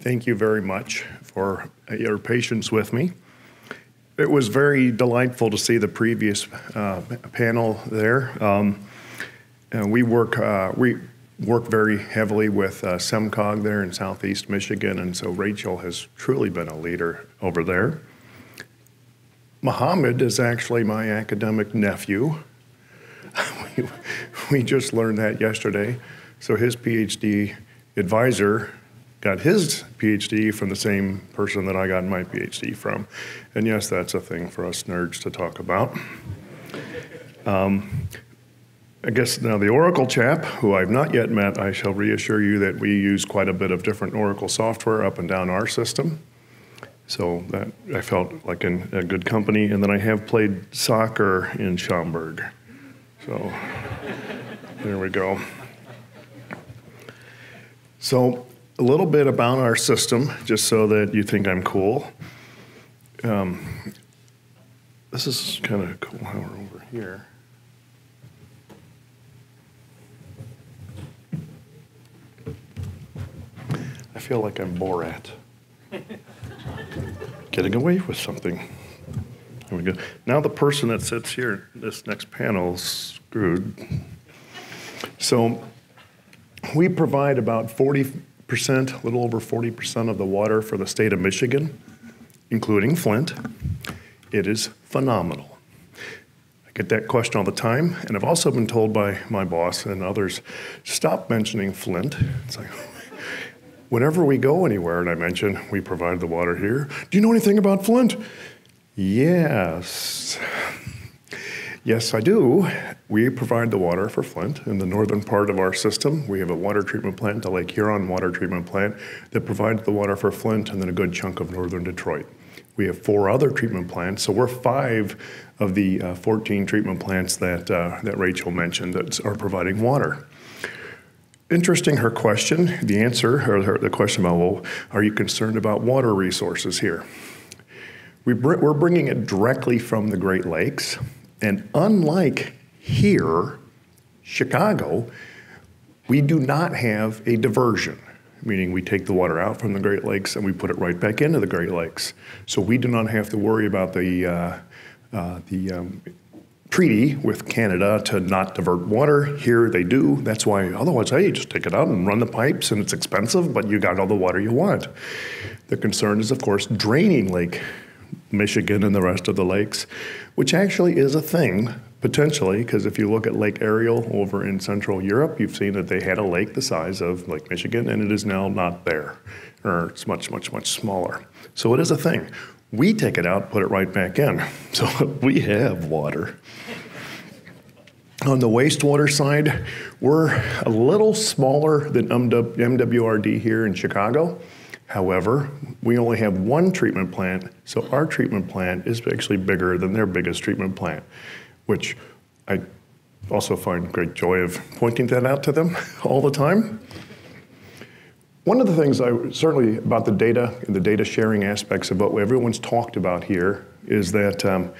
Thank you very much for your patience with me. It was very delightful to see the previous uh, panel there. Um, we work uh, we work very heavily with uh, SEMCOG there in Southeast Michigan, and so Rachel has truly been a leader over there. Mohammed is actually my academic nephew. we just learned that yesterday. So his PhD advisor got his PhD from the same person that I got my PhD from. And yes, that's a thing for us nerds to talk about. Um, I guess now the Oracle chap, who I've not yet met, I shall reassure you that we use quite a bit of different Oracle software up and down our system. So that I felt like in a good company. And then I have played soccer in Schaumburg. So there we go. So a little bit about our system, just so that you think I'm cool. Um, this is kind of cool how we're over here. I feel like I'm Borat. Getting away with something. There we go. Now the person that sits here, this next panel, is screwed. So we provide about 40 percent, a little over 40% of the water for the state of Michigan, including Flint. It is phenomenal. I get that question all the time, and I've also been told by my boss and others, stop mentioning Flint. It's like, whenever we go anywhere and I mention we provide the water here, do you know anything about Flint? Yes. Yes, I do. We provide the water for Flint in the northern part of our system. We have a water treatment plant, the Lake Huron water treatment plant, that provides the water for Flint and then a good chunk of northern Detroit. We have four other treatment plants, so we're five of the uh, 14 treatment plants that, uh, that Rachel mentioned that are providing water. Interesting, her question, the answer, or her, the question about, well, are you concerned about water resources here? We br- we're bringing it directly from the Great Lakes. And unlike here, Chicago, we do not have a diversion, meaning we take the water out from the Great Lakes and we put it right back into the Great Lakes. So we do not have to worry about the, uh, uh, the um, treaty with Canada to not divert water. Here they do. That's why otherwise, hey, just take it out and run the pipes, and it's expensive, but you got all the water you want. The concern is, of course, draining Lake Michigan and the rest of the lakes, which actually is a thing potentially, because if you look at Lake Aral over in Central Europe, you've seen that they had a lake the size of Lake Michigan, and it is now not there, or it's much, much, much smaller. So it is a thing. We take it out, put it right back in. So we have water. On the wastewater side, we're a little smaller than MWRD here in Chicago. However, we only have one treatment plant, so our treatment plant is actually bigger than their biggest treatment plant, which I also find great joy of pointing that out to them all the time. One of the things I certainly about the data and the data sharing aspects of what everyone's talked about here is that um,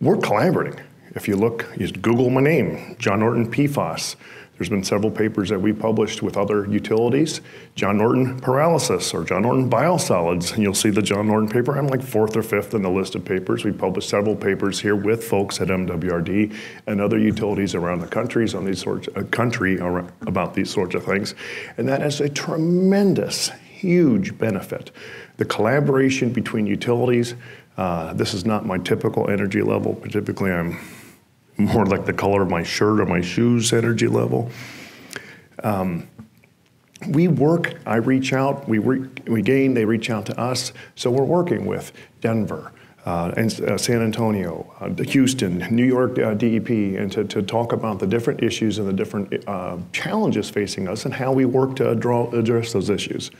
we're collaborating. If you look, you Google my name, John Norton PFAS. There's been several papers that we published with other utilities. John Norton Pyrolysis or John Norton biosolids, and you'll see the John Norton paper. I'm like fourth or fifth in the list of papers. We published several papers here with folks at MWRD and other utilities around the countries on these sorts of uh, country about these sorts of things, and that is a tremendous, huge benefit. The collaboration between utilities. Uh, this is not my typical energy level, but typically I'm more like the color of my shirt or my shoes energy level. Um, we work, I reach out, we, re, we gain, they reach out to us. So we're working with Denver, uh, and uh, San Antonio, uh, Houston, New York uh, DEP, and to, to talk about the different issues and the different uh, challenges facing us and how we work to draw, address those issues.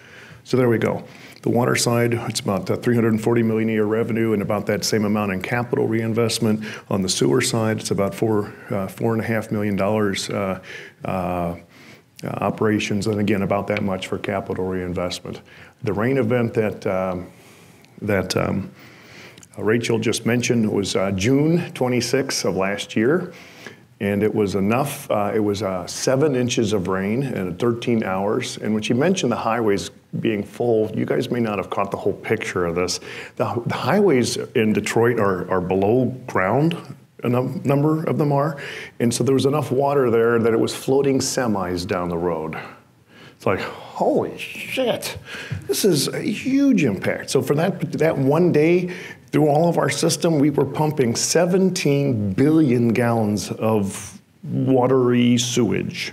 So there we go. The water side, it's about uh, 340 million a year revenue and about that same amount in capital reinvestment. On the sewer side, it's about four, uh, four and a half million dollars uh, uh, operations, and again, about that much for capital reinvestment. The rain event that um, that um, Rachel just mentioned was uh, June 26 of last year and it was enough. Uh, it was uh, seven inches of rain in 13 hours. And when she mentioned the highways being full, you guys may not have caught the whole picture of this. The, the highways in Detroit are, are below ground, a num- number of them are. And so there was enough water there that it was floating semis down the road. It's like, holy shit, this is a huge impact. So for that, that one day, through all of our system, we were pumping 17 billion gallons of watery sewage.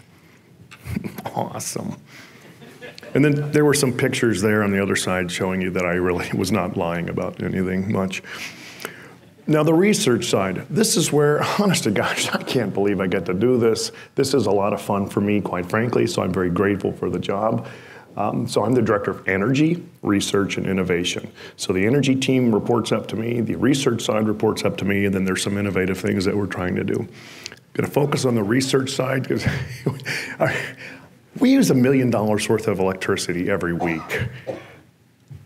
awesome. And then there were some pictures there on the other side showing you that I really was not lying about anything much. Now, the research side, this is where, honest to gosh, I can't believe I get to do this. This is a lot of fun for me, quite frankly, so I'm very grateful for the job. Um, so I'm the director of energy, research, and innovation. So the energy team reports up to me, the research side reports up to me, and then there's some innovative things that we're trying to do. Going to focus on the research side because we use a million dollars worth of electricity every week,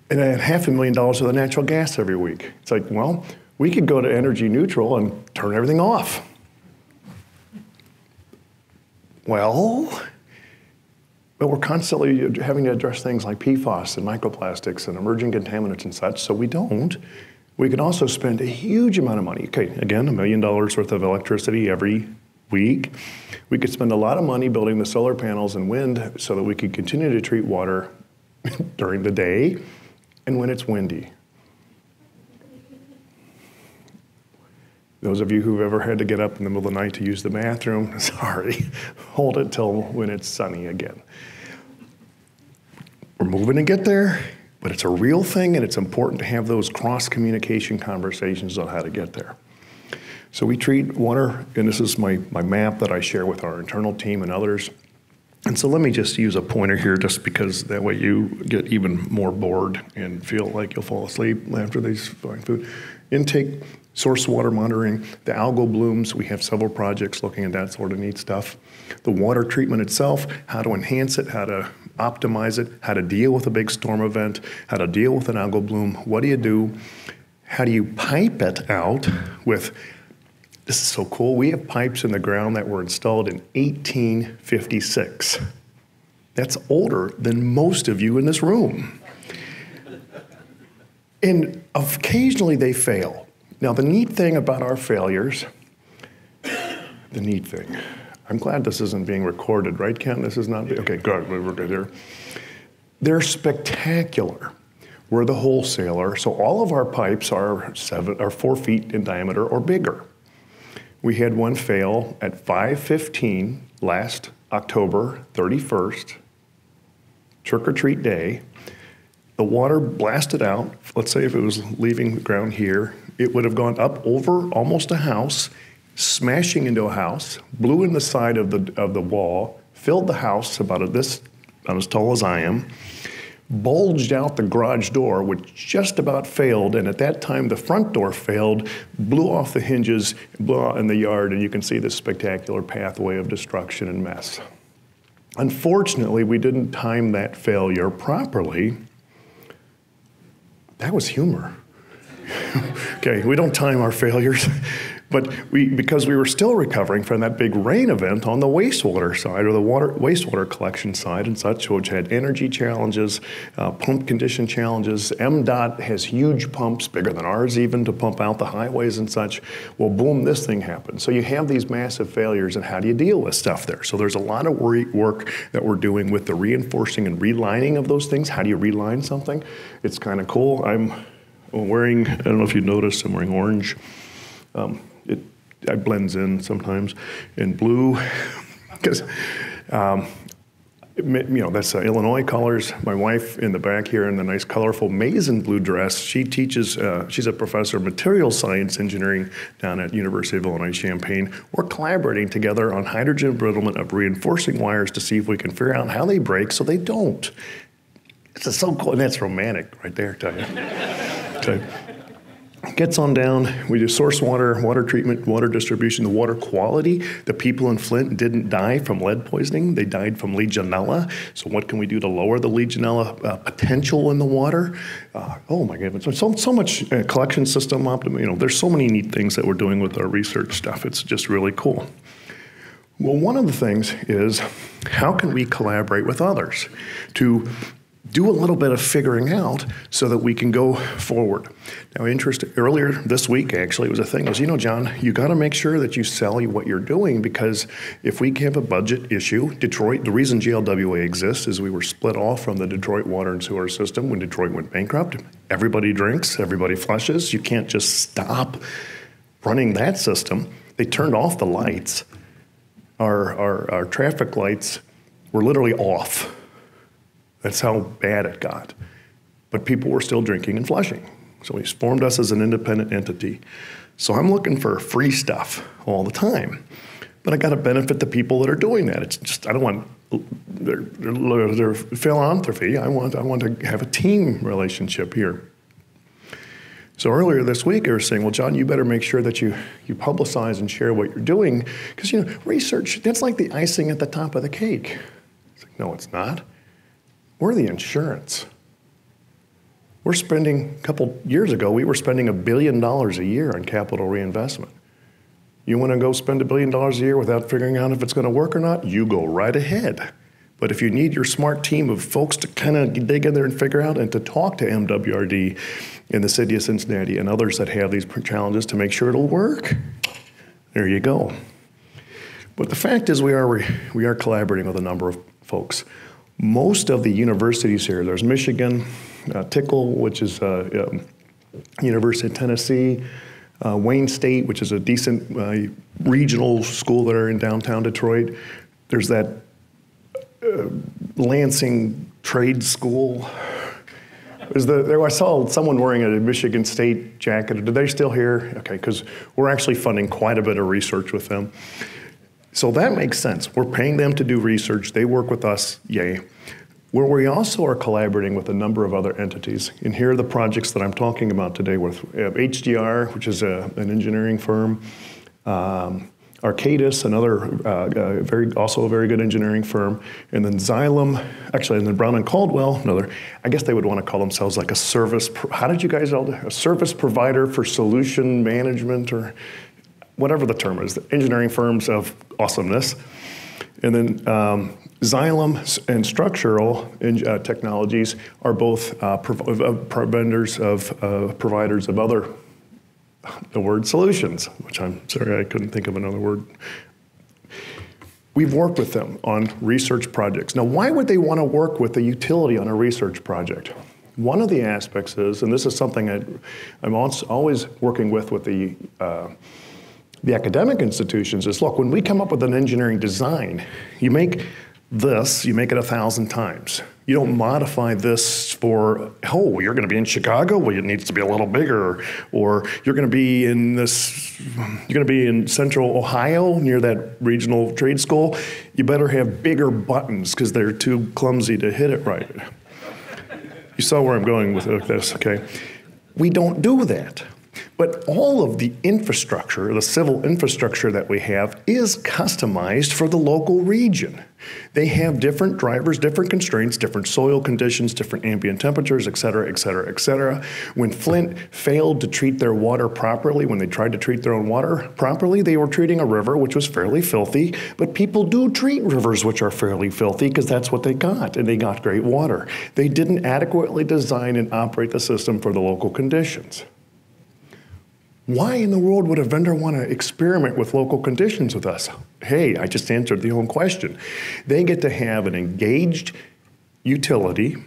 and then half a million dollars worth of natural gas every week. It's like, well, we could go to energy neutral and turn everything off. Well, but we're constantly having to address things like PFAS and microplastics and emerging contaminants and such, so we don't. We could also spend a huge amount of money. Okay, again, a million dollars worth of electricity every week. We could spend a lot of money building the solar panels and wind so that we could continue to treat water during the day and when it's windy. Those of you who've ever had to get up in the middle of the night to use the bathroom, sorry, hold it till when it's sunny again. We're moving to get there, but it's a real thing and it's important to have those cross communication conversations on how to get there. So we treat water, and this is my, my map that I share with our internal team and others. And so let me just use a pointer here just because that way you get even more bored and feel like you'll fall asleep after these fine food. Intake source water monitoring, the algal blooms. We have several projects looking at that sort of neat stuff. The water treatment itself, how to enhance it, how to optimize it, how to deal with a big storm event, how to deal with an algal bloom. What do you do? How do you pipe it out with this is so cool. We have pipes in the ground that were installed in 1856. That's older than most of you in this room. And occasionally they fail. Now, the neat thing about our failures, the neat thing, I'm glad this isn't being recorded, right, Ken? This is not, okay, good, we're good here. They're spectacular. We're the wholesaler, so all of our pipes are seven or four feet in diameter or bigger. We had one fail at 5:15 last October 31st, trick or treat day. The water blasted out. Let's say if it was leaving the ground here, it would have gone up over almost a house, smashing into a house, blew in the side of the, of the wall, filled the house about this, about as tall as I am, bulged out the garage door, which just about failed. And at that time, the front door failed, blew off the hinges, blew out in the yard, and you can see this spectacular pathway of destruction and mess. Unfortunately, we didn't time that failure properly. That was humor. okay, we don't time our failures, but we because we were still recovering from that big rain event on the wastewater side or the water wastewater collection side and such, which had energy challenges, uh, pump condition challenges. MDOT has huge pumps, bigger than ours even, to pump out the highways and such. Well, boom, this thing happened. So you have these massive failures, and how do you deal with stuff there? So there's a lot of work that we're doing with the reinforcing and relining of those things. How do you reline something? It's kind of cool. I'm wearing, I don't know if you noticed, I'm wearing orange. Um, it blends in sometimes, in blue, because um, you know, that's uh, Illinois colors. My wife in the back here in the nice colorful maize and blue dress, she teaches, uh, she's a professor of material science engineering down at University of Illinois Champaign. We're collaborating together on hydrogen embrittlement of reinforcing wires to see if we can figure out how they break so they don't. It's so cool, and that's romantic right there. Okay. Gets on down. We do source water, water treatment, water distribution, the water quality. The people in Flint didn't die from lead poisoning; they died from Legionella. So, what can we do to lower the Legionella uh, potential in the water? Uh, oh my goodness! So, so much uh, collection system optim. You know, there's so many neat things that we're doing with our research stuff. It's just really cool. Well, one of the things is how can we collaborate with others to do a little bit of figuring out so that we can go forward. Now, interest earlier this week actually was a thing was you know John, you got to make sure that you sell what you're doing because if we have a budget issue, Detroit. The reason GLWA exists is we were split off from the Detroit water and sewer system when Detroit went bankrupt. Everybody drinks, everybody flushes. You can't just stop running that system. They turned off the lights. Our, our, our traffic lights were literally off. That's how bad it got. But people were still drinking and flushing. So he formed us as an independent entity. So I'm looking for free stuff all the time. But I got to benefit the people that are doing that. It's just, I don't want their, their, their philanthropy. I want, I want to have a team relationship here. So earlier this week, I was saying, well, John, you better make sure that you, you publicize and share what you're doing. Because, you know, research, that's like the icing at the top of the cake. It's like, no, it's not. We're the insurance. We're spending, a couple years ago, we were spending a billion dollars a year on capital reinvestment. You want to go spend a billion dollars a year without figuring out if it's going to work or not? You go right ahead. But if you need your smart team of folks to kind of dig in there and figure out and to talk to MWRD in the city of Cincinnati and others that have these challenges to make sure it'll work, there you go. But the fact is, we are, we are collaborating with a number of folks. Most of the universities here, there's Michigan, uh, Tickle, which is uh, University of Tennessee, uh, Wayne State, which is a decent uh, regional school that are in downtown Detroit. There's that uh, Lansing Trade School. Is the, there, I saw someone wearing a Michigan State jacket. Are they still here? Okay, because we're actually funding quite a bit of research with them. So that makes sense. We're paying them to do research. They work with us, yay. Where we also are collaborating with a number of other entities. And here are the projects that I'm talking about today with HDR, which is a, an engineering firm, um, Arcadis, another uh, uh, very also a very good engineering firm, and then Xylem, actually, and then Brown and Caldwell, another. I guess they would want to call themselves like a service. How did you guys all? A service provider for solution management or whatever the term is. The engineering firms of awesomeness, and then. Um, Xylem and structural uh, technologies are both uh, uh, vendors of uh, providers of other the word solutions, which I'm sorry I couldn't think of another word. We've worked with them on research projects. Now, why would they want to work with a utility on a research project? One of the aspects is, and this is something I, am always working with with the uh, the academic institutions is look when we come up with an engineering design, you make this, you make it a thousand times. You don't modify this for, oh, you're going to be in Chicago? Well, it needs to be a little bigger. Or you're going to be in this, you're going to be in central Ohio near that regional trade school. You better have bigger buttons because they're too clumsy to hit it right. You saw where I'm going with this, okay? We don't do that. But all of the infrastructure, the civil infrastructure that we have, is customized for the local region. They have different drivers, different constraints, different soil conditions, different ambient temperatures, et cetera, et cetera, et cetera. When Flint failed to treat their water properly, when they tried to treat their own water properly, they were treating a river which was fairly filthy. But people do treat rivers which are fairly filthy because that's what they got, and they got great water. They didn't adequately design and operate the system for the local conditions. Why in the world would a vendor want to experiment with local conditions with us? Hey, I just answered the whole question. They get to have an engaged utility,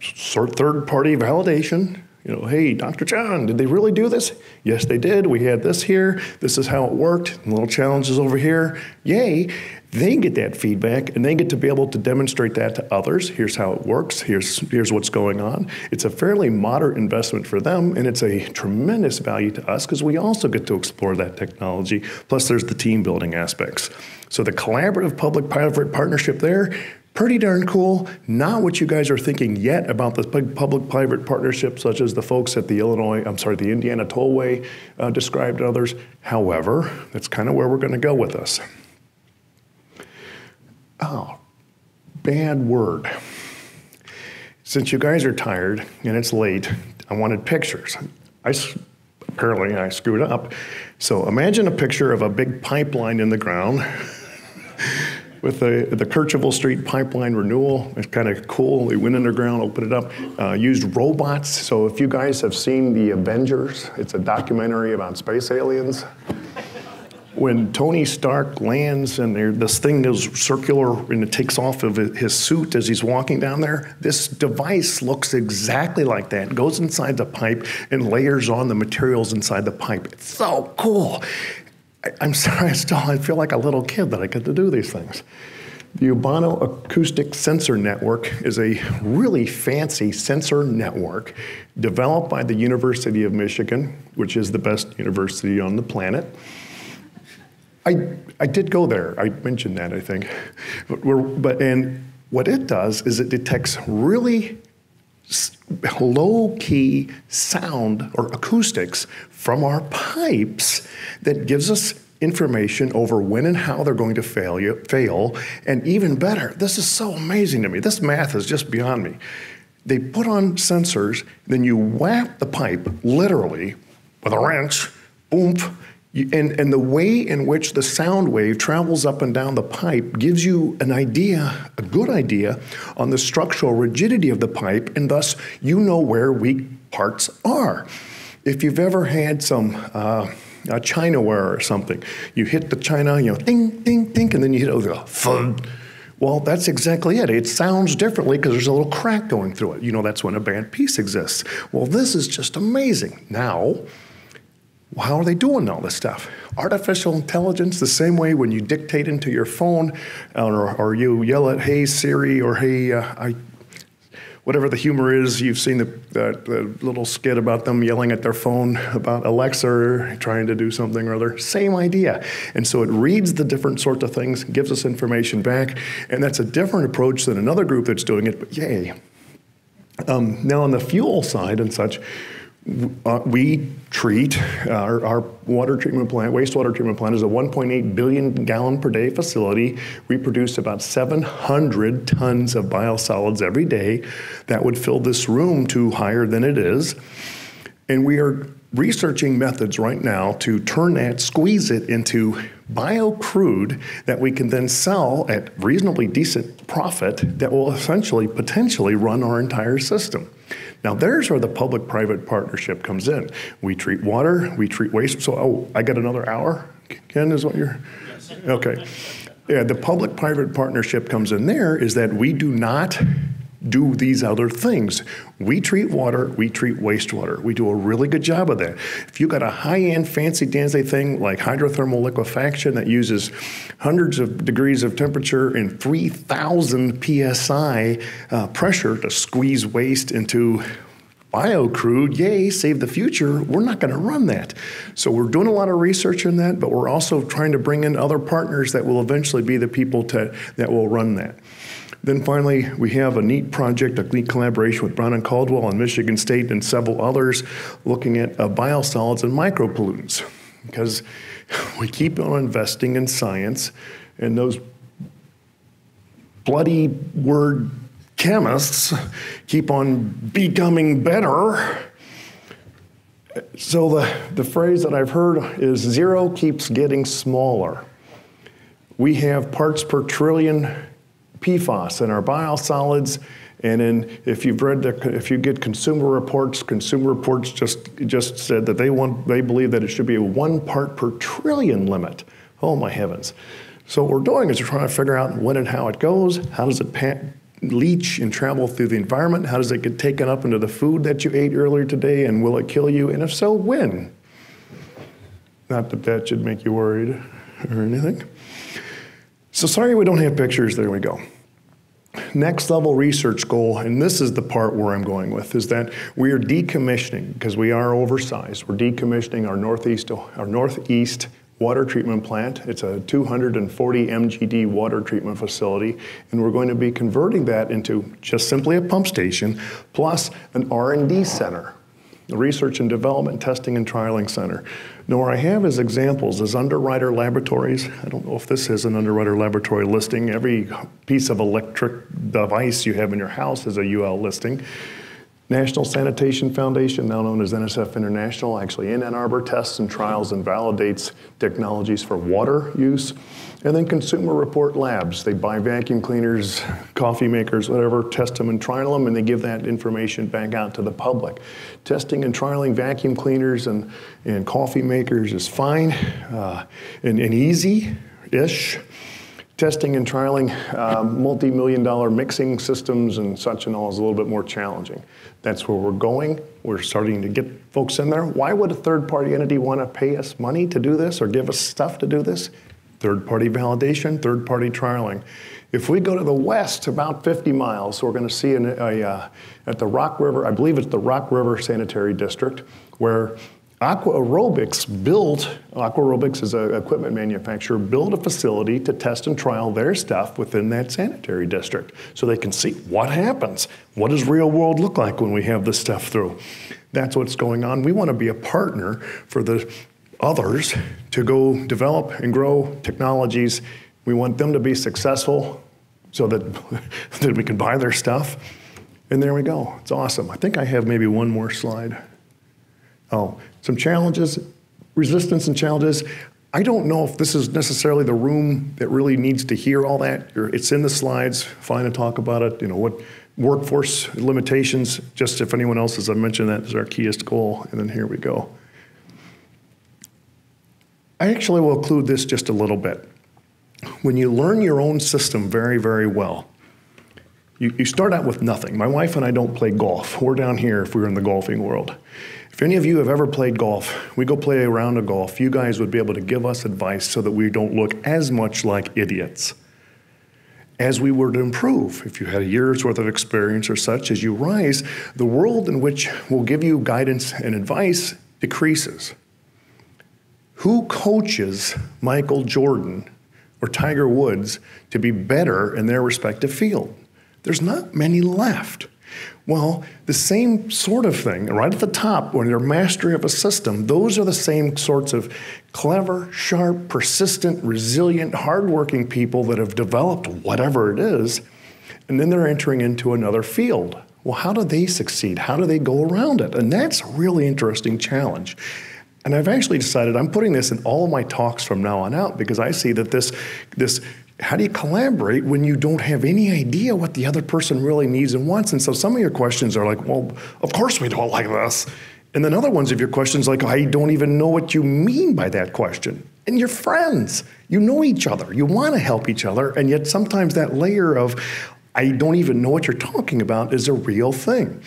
third party validation. You know, hey, Dr. John, did they really do this? Yes, they did. We had this here. This is how it worked. Little challenges over here. Yay. They get that feedback and they get to be able to demonstrate that to others. Here's how it works. Here's, here's what's going on. It's a fairly moderate investment for them and it's a tremendous value to us because we also get to explore that technology. Plus, there's the team building aspects. So, the collaborative public private partnership there, pretty darn cool. Not what you guys are thinking yet about the public private partnership, such as the folks at the Illinois, I'm sorry, the Indiana Tollway uh, described others. However, that's kind of where we're going to go with this. Oh, bad word. Since you guys are tired and it's late, I wanted pictures. I apparently I screwed up. So imagine a picture of a big pipeline in the ground with the, the Kercheval Street pipeline renewal. It's kind of cool. We went underground, opened it up, uh, used robots. So if you guys have seen The Avengers, it's a documentary about space aliens when Tony Stark lands and this thing is circular and it takes off of his suit as he's walking down there, this device looks exactly like that. It goes inside the pipe and layers on the materials inside the pipe. It's so cool. I, am sorry, I still I feel like a little kid that I get to do these things. The Urbano Acoustic Sensor Network is a really fancy sensor network developed by the University of Michigan, which is the best university on the planet. I, I did go there. I mentioned that, I think. But, we're, but and what it does is it detects really low key sound or acoustics from our pipes that gives us information over when and how they're going to fail, you, fail. And even better, this is so amazing to me. This math is just beyond me. They put on sensors, then you whap the pipe literally with a wrench, oomph, and, and the way in which the sound wave travels up and down the pipe gives you an idea, a good idea, on the structural rigidity of the pipe, and thus you know where weak parts are. If you've ever had some uh, a chinaware or something, you hit the china, you know, ding, ding, ding, and then you hit it with a thud. Well, that's exactly it. It sounds differently because there's a little crack going through it. You know, that's when a bad piece exists. Well, this is just amazing. Now, how are they doing all this stuff? Artificial intelligence, the same way when you dictate into your phone or, or you yell at, hey Siri, or hey, uh, I, whatever the humor is, you've seen the, the, the, little skit about them yelling at their phone about Alexa trying to do something or other. Same idea. And so it reads the different sorts of things, gives us information back, and that's a different approach than another group that's doing it, but yay. Um, now, on the fuel side and such, uh, we treat uh, our, our, water treatment plant, wastewater treatment plant is a 1.8 billion gallon per day facility. We produce about 700 tons of biosolids every day. That would fill this room to higher than it is. And we are researching methods right now to turn that, squeeze it into bio crude that we can then sell at reasonably decent profit that will essentially potentially run our entire system. Now, there's where the public private partnership comes in. We treat water, we treat waste. So, oh, I got another hour? Ken, is what you're. Okay. Yeah, the public private partnership comes in there is that we do not do these other things. We treat water, we treat wastewater. We do a really good job of that. If you've got a high-end fancy dancy thing like hydrothermal liquefaction that uses hundreds of degrees of temperature and 3,000 psi uh, pressure to squeeze waste into bio crude, yay, save the future, we're not going to run that. So we're doing a lot of research in that, but we're also trying to bring in other partners that will eventually be the people to, that will run that. Then finally, we have a neat project, a neat collaboration with Brown and Caldwell and Michigan State and several others looking at uh, biosolids and micropollutants. Because we keep on investing in science, and those bloody word chemists keep on becoming better. So the, the phrase that I've heard is zero keeps getting smaller. We have parts per trillion PFAS in our biosolids. And then if you've read the, if you get consumer reports, consumer reports just just said that they want they believe that it should be a one part per trillion limit. Oh my heavens! So what we're doing is we're trying to figure out when and how it goes. How does it leach and travel through the environment? How does it get taken up into the food that you ate earlier today? And will it kill you? And if so, when? Not that that should make you worried or anything. So sorry we don't have pictures. There we go. Next level research goal, and this is the part where I'm going with, is that we are decommissioning because we are oversized. We're decommissioning our northeast, our northeast water treatment plant. It's a 240 MGD water treatment facility, and we're going to be converting that into just simply a pump station plus an R&D center Research and Development Testing and Trialing Center. Now, I have as examples is Underwriter Laboratories. I don't know if this is an Underwriter Laboratory listing. Every piece of electric device you have in your house is a UL listing. National Sanitation Foundation, now known as NSF International, actually in Ann Arbor, tests and trials and validates technologies for water use. And then Consumer Report Labs, they buy vacuum cleaners, coffee makers, whatever, test them and trial them, and they give that information back out to the public. Testing and trialing vacuum cleaners and, and coffee makers is fine uh, and, and easy-ish testing and trialing um, multi-million dollar mixing systems and such and all is a little bit more challenging. That's where we're going. We're starting to get folks in there. Why would a third party entity want to pay us money to do this or give us stuff to do this? Third party validation, third party trialing. If we go to the west about 50 miles, we're going to see an, a, uh, at the Rock River, I believe it's the Rock River Sanitary District, where Aqua Aerobics built, Aqua Aerobics is an equipment manufacturer, built a facility to test and trial their stuff within that sanitary district so they can see what happens. What does real world look like when we have this stuff through? That's what's going on. We want to be a partner for the others to go develop and grow technologies. We want them to be successful so that, that we can buy their stuff. And there we go. It's awesome. I think I have maybe one more slide. Oh, some challenges, resistance and challenges. I don't know if this is necessarily the room that really needs to hear all that. It's in the slides, fine to talk about it. You know, what workforce limitations, just if anyone else, as I mentioned, that is our keyest goal. And then here we go. I actually will include this just a little bit. When you learn your own system very, very well, you, you start out with nothing. My wife and I don't play golf. We're down here if we were in the golfing world. If any of you have ever played golf, we go play a round of golf, you guys would be able to give us advice so that we don't look as much like idiots. As we were to improve, if you had a year's worth of experience or such, as you rise, the world in which we'll give you guidance and advice decreases. Who coaches Michael Jordan or Tiger Woods to be better in their respective field? There's not many left. Well, the same sort of thing, right at the top, when you're mastery of a system, those are the same sorts of clever, sharp, persistent, resilient, hardworking people that have developed whatever it is, and then they're entering into another field. Well, how do they succeed? How do they go around it? And that's a really interesting challenge. And I've actually decided I'm putting this in all of my talks from now on out because I see that this, this how do you collaborate when you don't have any idea what the other person really needs and wants? And so some of your questions are like, well, of course we don't like this. And then other ones of your questions like, I don't even know what you mean by that question. And you're friends. You know each other. You want to help each other. And yet sometimes that layer of, I don't even know what you're talking about is a real thing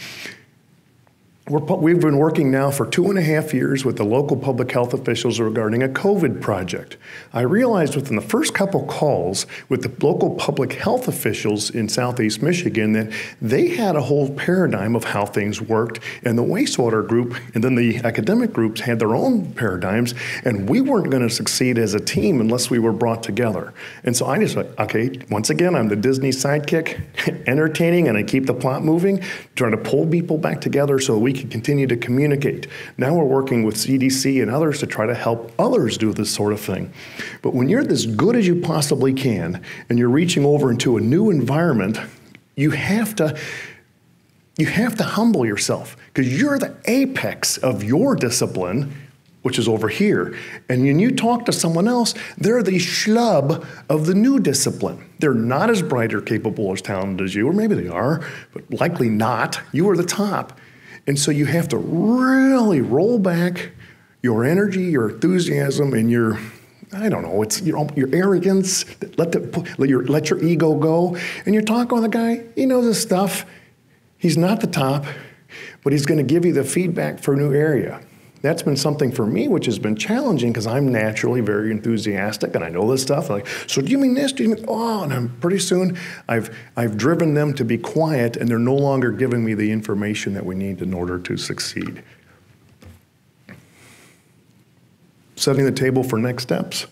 we have been working now for two and a half years with the local public health officials regarding a COVID project. I realized within the first couple calls with the local public health officials in southeast Michigan that they had a whole paradigm of how things worked, and the wastewater group and then the academic groups had their own paradigms, and we weren't going to succeed as a team unless we were brought together. And so I just like, okay, once again, I'm the Disney sidekick, entertaining, and I keep the plot moving, trying to pull people back together so we can continue to communicate. Now we're working with CDC and others to try to help others do this sort of thing. But when you're as good as you possibly can and you're reaching over into a new environment, you have to you have to humble yourself because you're the apex of your discipline which is over here. And when you talk to someone else, they're the schlub of the new discipline. They're not as bright or capable or talented as you, or maybe they are, but likely not. You are the top. And so you have to really roll back your energy, your enthusiasm, and your I don't know, it's your, your arrogance. Let, the, let, your, let your ego go. And you're talking with a guy, he knows his stuff. He's not the top, but he's going to give you the feedback for a new area. That's been something for me which has been challenging because I'm naturally very enthusiastic and I know this stuff. Like, so do you mean this? Do you mean oh? And I'm pretty soon I've I've driven them to be quiet and they're no longer giving me the information that we need in order to succeed. Setting the table for next steps.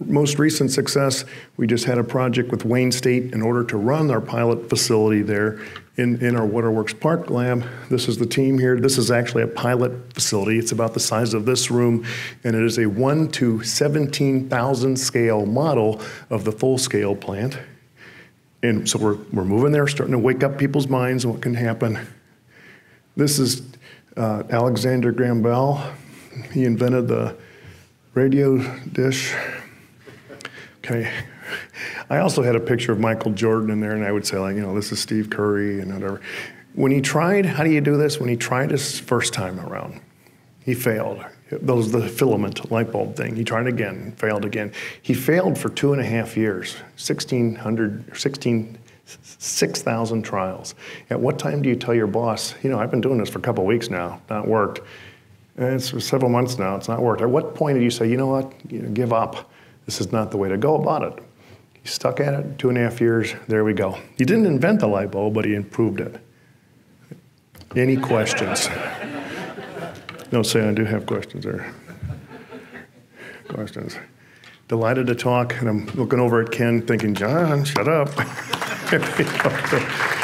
Most recent success, we just had a project with Wayne State in order to run our pilot facility there in, in our Waterworks Park lab. This is the team here. This is actually a pilot facility. It's about the size of this room, and it is a 1 to 17,000 scale model of the full scale plant. And so we're, we're moving there, starting to wake up people's minds what can happen. This is uh, Alexander Graham Bell. He invented the radio dish. Okay. I also had a picture of Michael Jordan in there, and I would say, like, you know, this is Steve Curry and whatever. When he tried, how do you do this? When he tried his first time around, he failed. That was the filament light bulb thing. He tried again, failed again. He failed for two and a half years, 1,600, 16, 6,000 trials. At what time do you tell your boss, you know, I've been doing this for a couple weeks now, not worked. It's several months now, it's not worked. At what point do you say, you know what, you know, give up? This is not the way to go about it. He stuck at it two and a half years, there we go. He didn't invent the light bulb, but he improved it. Any questions? No, say I do have questions there. Questions. Delighted to talk, and I'm looking over at Ken thinking, John, shut up.